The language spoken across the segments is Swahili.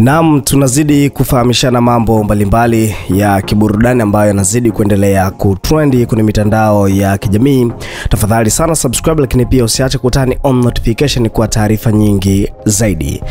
Naam, tunazidi kufahamishana mambo mbalimbali ya kiburudani ambayo yanazidi kuendelea kutrendi kwenye mitandao ya kijamii. Tafadhali sana subscribe, lakini pia usiache kutani on notification kwa taarifa nyingi zaidi.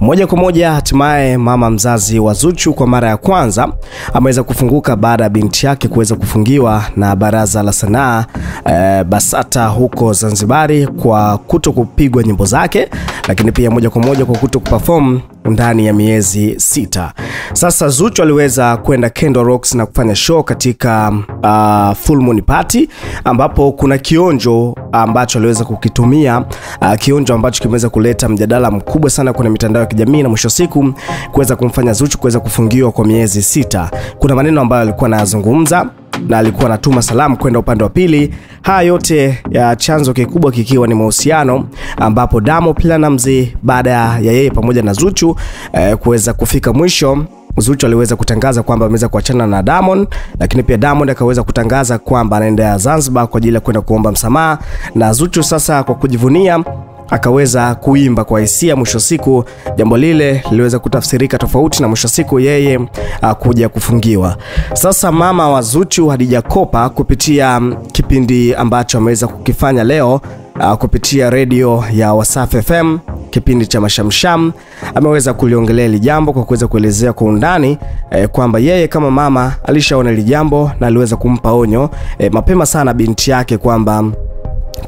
Moja kwa moja, hatimaye mama mzazi wa Zuchu kwa mara ya kwanza ameweza kufunguka baada ya binti yake kuweza kufungiwa na Baraza la Sanaa eh, BASATA huko Zanzibari kwa kuto kupigwa nyimbo zake, lakini pia moja kwa moja kwa kuto kuperform ndani ya miezi sita. Sasa Zuchu aliweza kwenda Kendo Rocks na kufanya show katika uh, Full Moon Party ambapo kuna kionjo ambacho aliweza kukitumia uh, kionjo ambacho kimeweza kuleta mjadala mkubwa sana kwenye mitandao ya kijamii na mwisho siku kuweza kumfanya Zuchu kuweza kufungiwa kwa miezi sita. Kuna maneno ambayo alikuwa anayazungumza na alikuwa anatuma salamu kwenda upande wa pili. Haya yote ya chanzo kikubwa kikiwa ni mahusiano ambapo Diamond Platnumz baada ya yeye pamoja na Zuchu eh, kuweza kufika mwisho Zuchu aliweza kutangaza kwamba ameweza kuachana na Diamond, lakini pia Diamond akaweza kutangaza kwamba anaenda Zanzibar kwa ajili ya kwenda kuomba msamaha, na Zuchu sasa kwa kujivunia akaweza kuimba kwa hisia. Mwisho siku jambo lile liliweza kutafsirika tofauti, na mwisho siku yeye uh, kuja kufungiwa. Sasa mama wa Zuchu Hadija Kopa kupitia kipindi ambacho ameweza kukifanya leo uh, kupitia redio ya Wasafi FM kipindi cha Mashamsham ameweza kuliongelea hili jambo kwa kuweza kuelezea kwa undani eh, kwamba yeye kama mama alishaona hili jambo na aliweza kumpa onyo eh, mapema sana binti yake kwamba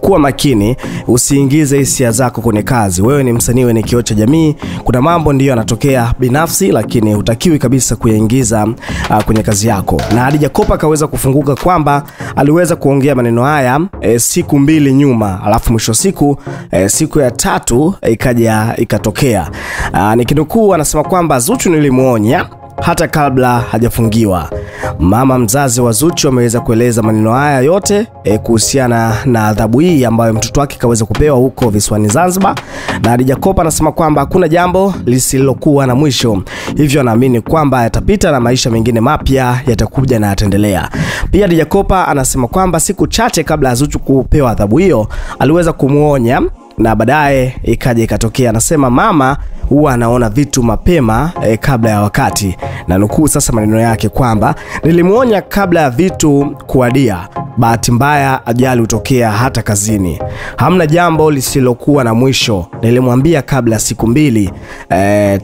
kuwa makini, usiingize hisia zako kwenye kazi. Wewe ni msanii, wewe ni kioo cha jamii. Kuna mambo ndiyo yanatokea binafsi, lakini hutakiwi kabisa kuyaingiza uh, kwenye kazi yako. Na Hadija Kopa akaweza kufunguka kwamba aliweza kuongea maneno haya e, siku mbili nyuma, alafu mwisho siku e, siku ya tatu ikaja e, ikatokea. Uh, nikinukuu anasema kwamba Zuchu nilimuonya hata kabla hajafungiwa. Mama mzazi wa Zuchu ameweza kueleza maneno haya yote e, kuhusiana na adhabu hii ambayo mtoto wake kaweza kupewa huko visiwani Zanzibar, na Hadija Kopa anasema kwamba hakuna jambo lisilokuwa na mwisho, hivyo anaamini kwamba yatapita na maisha mengine mapya yatakuja na yataendelea. Pia Hadija Kopa anasema kwamba siku chache kabla ya Zuchu kupewa adhabu hiyo aliweza kumwonya na baadaye ikaja ikatokea. Anasema mama huwa anaona vitu mapema e, kabla ya wakati, na nukuu sasa maneno yake kwamba nilimwonya kabla ya vitu kuadia. Bahati mbaya ajali hutokea hata kazini, hamna jambo lisilokuwa na mwisho. Nilimwambia kabla ya siku mbili eh,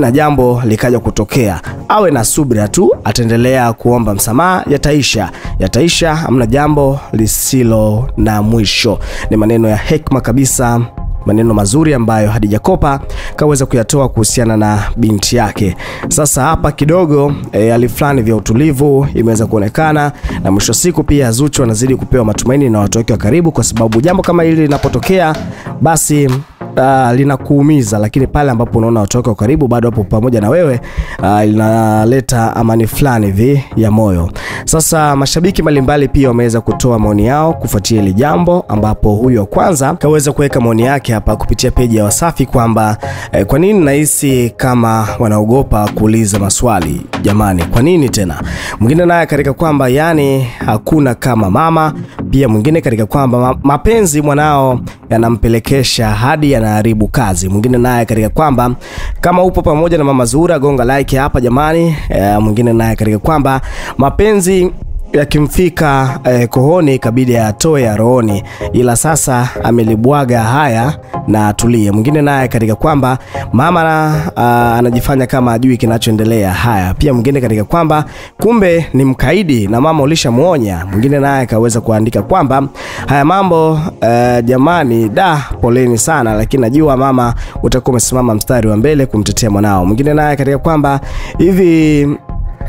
na jambo likaja kutokea, awe na subira tu, ataendelea kuomba msamaha, yataisha, yataisha, hamna jambo lisilo na mwisho. Ni maneno ya hekima kabisa maneno mazuri ambayo Hadija Kopa kaweza kuyatoa kuhusiana na binti yake. Sasa hapa kidogo e, fulani vya utulivu imeweza kuonekana, na mwisho siku pia Zuchu anazidi kupewa matumaini na watu wake wa karibu, kwa sababu jambo kama hili linapotokea basi Uh, linakuumiza lakini pale ambapo unaona watu wako karibu bado hapo pamoja na wewe uh, linaleta amani fulani hivi ya moyo. Sasa mashabiki mbalimbali pia wameweza kutoa maoni yao kufuatia hili jambo, ambapo huyu wa kwanza kaweza kuweka maoni yake hapa kupitia peji ya Wasafi kwamba eh, kwa nini nahisi kama wanaogopa kuuliza maswali jamani, kwa nini tena? Mwingine naye katika kwamba yani hakuna kama mama. Pia mwingine katika kwamba mapenzi mwanao yanampelekesha hadi yanaharibu kazi. Mwingine naye katika kwamba kama upo pamoja na mama Zura gonga like hapa jamani. E, mwingine naye katika kwamba mapenzi yakimfika eh, kohoni ikabidi atoe ya rohoni, ila sasa amelibwaga haya na atulie. Mwingine naye katika kwamba mama na, uh, anajifanya kama ajui kinachoendelea. Haya, pia mwingine katika kwamba kumbe ni mkaidi na mama ulishamuonya. Mwingine naye kaweza kuandika kwamba haya mambo uh, jamani, da poleni sana, lakini najua mama utakuwa umesimama mstari wa mbele kumtetea mwanao. Mwingine naye katika kwamba hivi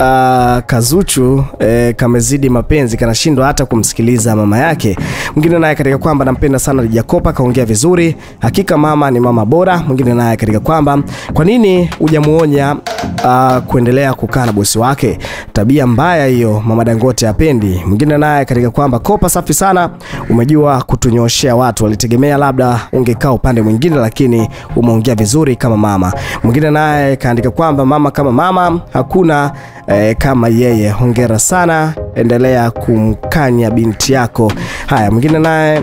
Uh, Kazuchu eh, kamezidi mapenzi kanashindwa hata kumsikiliza mama yake. Mwingine naye katika kwamba nampenda sana Hadija kaongea vizuri, hakika mama ni mama bora. Mwingine naye katika kwamba kwa nini hujamuonya uh, kuendelea kukaa na bosi wake, tabia mbaya hiyo, mama Dangote apendi. Mwingine naye katika kwamba Kopa, safi sana, umejua kutunyoshea watu, walitegemea labda ungekaa upande mwingine, lakini umeongea vizuri kama mama. Mwingine naye kaandika kwamba mama kama mama hakuna eh, kama yeye. Hongera sana, endelea kumkanya binti yako. Haya, mwingine naye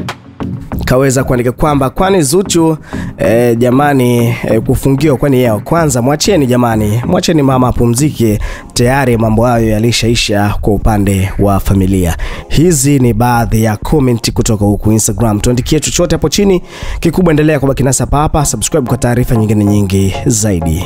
kaweza kuandika kwamba kwani Zuchu e, jamani e, kufungiwa kwani yao kwanza, mwacheni jamani, mwacheni mama apumzike, tayari mambo hayo yalishaisha kwa upande wa familia. Hizi ni baadhi ya comment kutoka huku Instagram. Tuandikie chochote hapo chini, kikubwa endelea kubaki nasi hapa hapa, subscribe kwa taarifa nyingine nyingi zaidi.